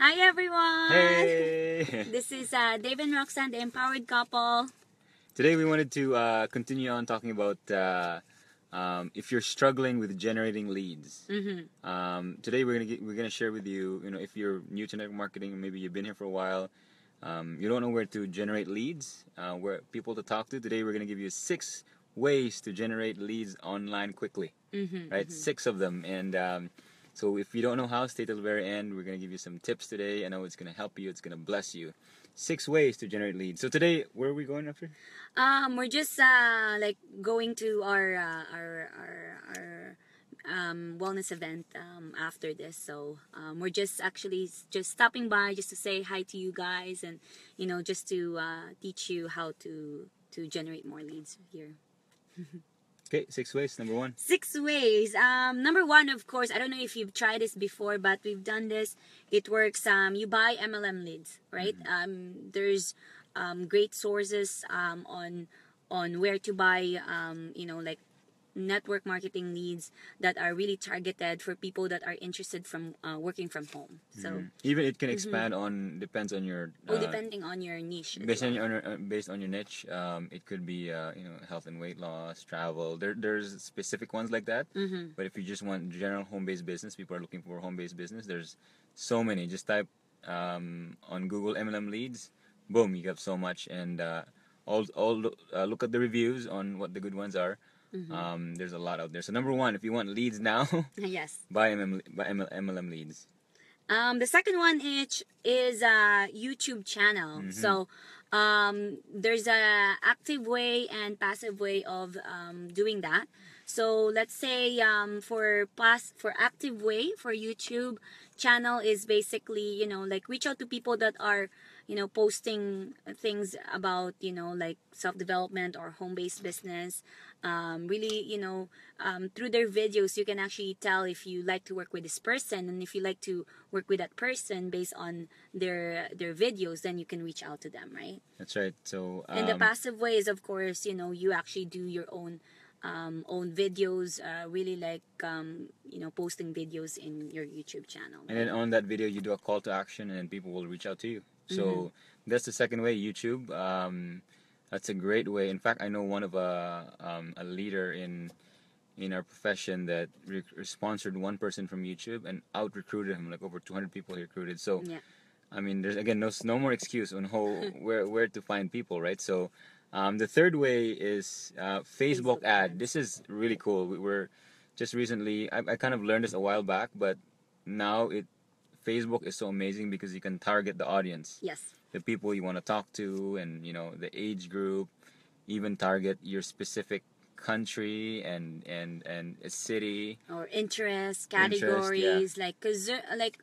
Hi everyone! Hey! This is uh, Dave and Roxanne, the empowered couple. Today we wanted to uh, continue on talking about uh, um, if you're struggling with generating leads. Mm-hmm. Um, today we're gonna get, we're gonna share with you, you know, if you're new to network marketing, maybe you've been here for a while, um, you don't know where to generate leads, uh, where people to talk to. Today we're gonna give you six ways to generate leads online quickly, Mm-hmm. right? Six of them, and um, so if you don't know how, stay till the very end. We're gonna give you some tips today. I know it's gonna help you. It's gonna bless you. Six ways to generate leads. So today, where are we going after? Um, we're just uh, like going to our uh, our our, our um, wellness event um, after this. So um, we're just actually just stopping by just to say hi to you guys and you know just to uh, teach you how to to generate more leads here. Okay, six ways. Number one. Six ways. Um, number one, of course, I don't know if you've tried this before, but we've done this. It works. Um, you buy MLM leads, right? Um, there's um, great sources um, on on where to buy. Um, you know, like network marketing leads that are really targeted for people that are interested from uh, working from home. So, Even it can expand on depends on your. oh, uh, depending on your niche. as Based on your uh, based on your niche, um, it could be uh, you know health and weight loss, travel. There there's specific ones like that. Mhm. But if you just want general home based business, people are looking for home based business. There's so many. Just type um, on Google MLM leads, boom, you have so much. And uh, all all uh, look at the reviews on what the good ones are. Mm-hmm. Um, there's a lot out there. So number one, if you want leads now, yes. buy MLM, buy ML, MLM leads. Um, the second one is is a YouTube channel. So um, there's a active way and passive way of um, doing that. So let's say um, for pass for active way for YouTube channel is basically you know like reach out to people that are you know posting things about you know like self development or home based business um, really you know um, through their videos you can actually tell if you like to work with this person and if you like to work with that person based on their their videos then you can reach out to them right That's right. So um, and the passive way is of course you know you actually do your own um, own videos uh, really like um, you know posting videos in your youtube channel And then on that video, you do a call to action, and people will reach out to you. So that's the second way, YouTube. Um, that's a great way. In fact, I know one of a um, a leader in in our profession that re- sponsored one person from YouTube and out recruited him. Like over 200 people he recruited. So yeah I mean, there's again no no more excuse on how where where to find people, right? So, um, the third way is uh, Facebook, Facebook ad. This is really cool. We were just recently. I, I kind of learned this a while back, but now it Facebook is so amazing because you can target the audience, yes. The people you want to talk to, and you know the age group, even target your specific country and and and a city. or interest Interest, categories like because like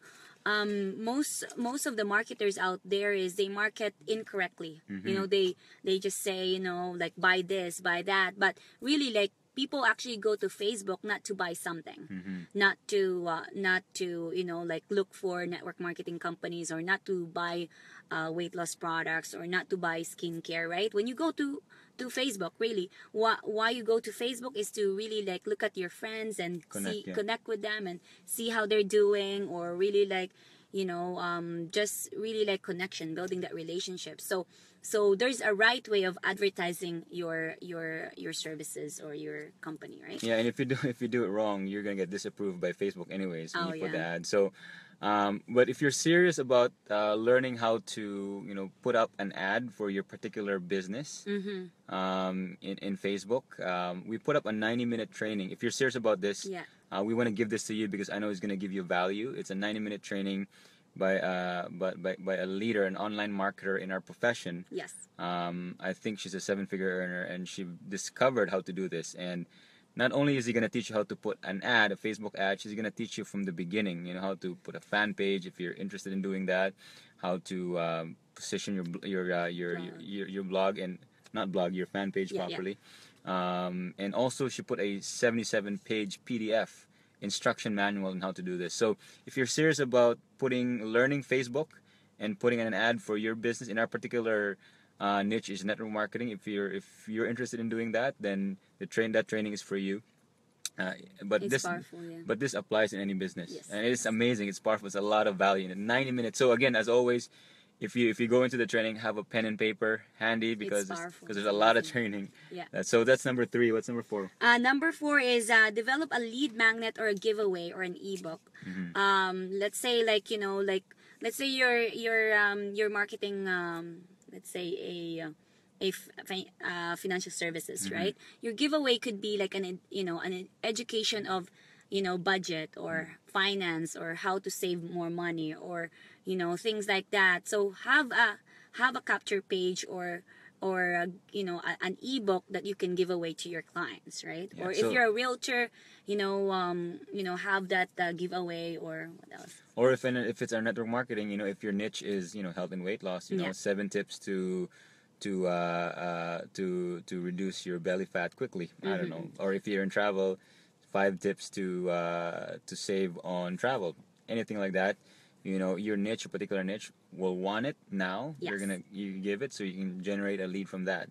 um most most of the marketers out there is they market incorrectly. You know they they just say you know like buy this buy that. But really like people actually go to facebook not to buy something Mm-hmm. not to uh, not to you know like look for network marketing companies or not to buy uh, weight loss products or not to buy skincare right when you go to to facebook really why, why you go to facebook is to really like look at your friends and Connect, see yeah. connect with them and see how they're doing or really like you know um, just really like connection building that relationship so so there's a right way of advertising your your your services or your company right Yeah, and if you do if you do it wrong, you're gonna get disapproved by Facebook anyways when Oh, you put the ad. So, um, but if you're serious about uh, learning how to you know put up an ad for your particular business mm-hmm. um, in in Facebook, um, we put up a 90 minute training. If you're serious about this, yeah uh, we want to give this to you because I know it's gonna give you value. It's a 90 minute training by uh by, by, by a leader, an online marketer in our profession. yes Um, I think she's a seven figure earner and she discovered how to do this. And not only is he going to teach you how to put an ad, a Facebook ad, she's going to teach you from the beginning, you know, how to put a fan page if you're interested in doing that, how to um, position your your, uh, your, your Blog. your your blog and not blog, your fan page Yeah, yeah. properly. Um, and also she put a 77 page PDF instruction manual on how to do this. So if you're serious about putting learning Facebook and putting an ad for your business in our particular uh, niche is network marketing. If you're if you're interested in doing that, then the train that training is for you. Uh, but It's this powerful, yeah. but this applies in any business Yes. and it's amazing it's powerful it's a lot of value in it 90 minutes so again as always if you if you go into the training have a pen and paper handy because because there's a lot of training Yeah. Uh, so that's number three what's number four Uh, number four is uh, develop a lead magnet or a giveaway or an ebook. Mm-hmm. Um, let's say like you know like let's say you're you're um, you're marketing um, let's say a a f- fi- uh, financial services Mm-hmm. right. Your giveaway could be like an you know an education of you know budget or Mm-hmm. finance or how to save more money or you know things like that. So have a have a capture page or or uh, you know a, an ebook that you can give away to your clients right Yeah, or so- if you're a realtor you know um you know have that uh, giveaway or what else or if in, if it's our network marketing you know if your niche is you know health and weight loss you know Yeah. seven tips to to uh, uh, to to reduce your belly fat quickly i don't know Mm-hmm. or if you're in travel five tips to uh, to save on travel anything like that you know your niche a particular niche will want it now. You're gonna you give it so you can generate a lead from that.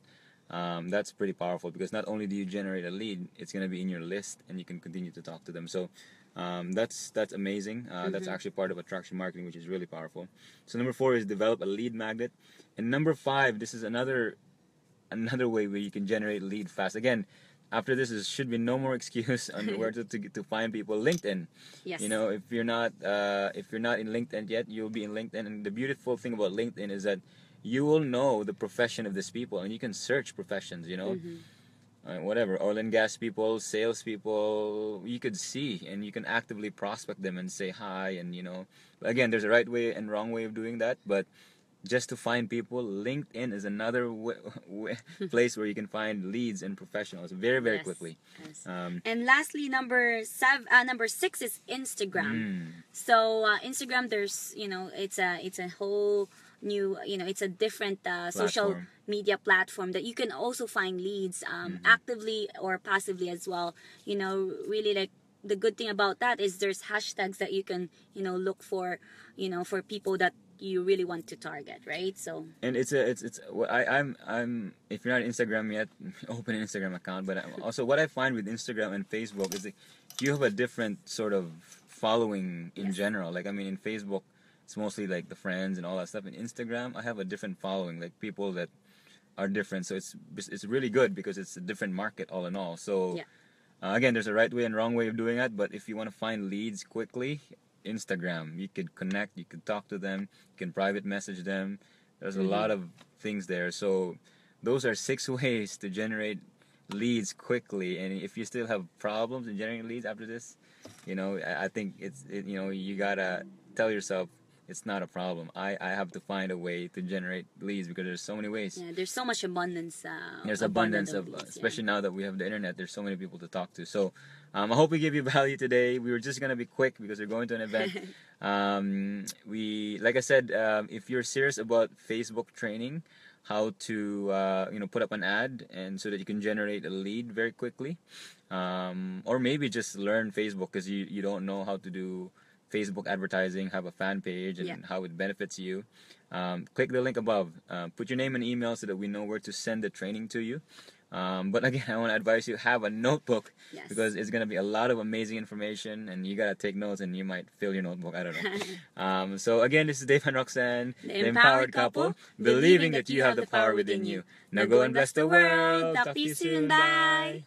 Um, that's pretty powerful because not only do you generate a lead it's going to be in your list and you can continue to talk to them. So um, that's that's amazing. Uh, that's actually part of attraction marketing which is really powerful. So number four is develop a lead magnet. And number five this is another another way where you can generate lead fast. Again after this there should be no more excuse on where to, to, to find people. Linkedin. Yes. You know if you're not uh, if you're not in linkedin yet you'll be in linkedin. And the beautiful thing about linkedin is that you will know the profession of these people and you can search professions you know? Mhm. uh, whatever. Oil and gas people sales people you could see and you can actively prospect them and say hi and you know. Again there's a right way and wrong way of doing that but just to find people linkedin is another w- w- place where you can find leads and professionals very very Yes, quickly. yes. um, and lastly number seven uh, number six is instagram. Mm, so uh, instagram there's you know it's a it's a whole new you know it's a different uh, social media platform that you can also find leads um, Mm-hmm. actively or passively as well. You know really like the good thing about that is there's hashtags that you can you know look for you know for people that you really want to target right so and it's a it's it's what I I'm I'm if you're not on Instagram yet, open an Instagram account. But I'm- also, what I find with Instagram and Facebook is that you have a different sort of following in Yes. general. Like I mean, in Facebook, it's mostly like the friends and all that stuff. In Instagram, I have a different following, like people that are different. So it's it's really good because it's a different market all in all. So. Yeah. Uh, again, there's a right way and wrong way of doing it, but if you want to find leads quickly, Instagram. You could connect, you could talk to them, you can private message them. There's a Mhm. lot of things there. So those are six ways to generate leads quickly. And if you still have problems in generating leads after this, you know, I, I think it's it, you know you gotta tell yourself it's not a problem. I I have to find a way to generate leads because there's so many ways. yeah there's so much abundance uh, There's abundance of, leads, yeah. especially now that we have the internet. There's so many people to talk to. So, um, I hope we give you value today. We were just gonna be quick because we're going to an event. um, we, like I said, um, if you're serious about Facebook training, how to uh, you know put up an ad and so that you can generate a lead very quickly, um, or maybe just learn Facebook because you you don't know how to do Facebook advertising, have a fan page, and Yeah. how it benefits you. Um, click the link above. Uh, put your name and email so that we know where to send the training to you. Um, but again, I want to advise you have a notebook Yes. because it's gonna be a lot of amazing information, and you gotta take notes, and you might fill your notebook. I don't know. um, so again, this is Dave and Roxanne, The empowered couple, believing that you have the power within you. Now go and bless the world. Talk to you soon. Bye.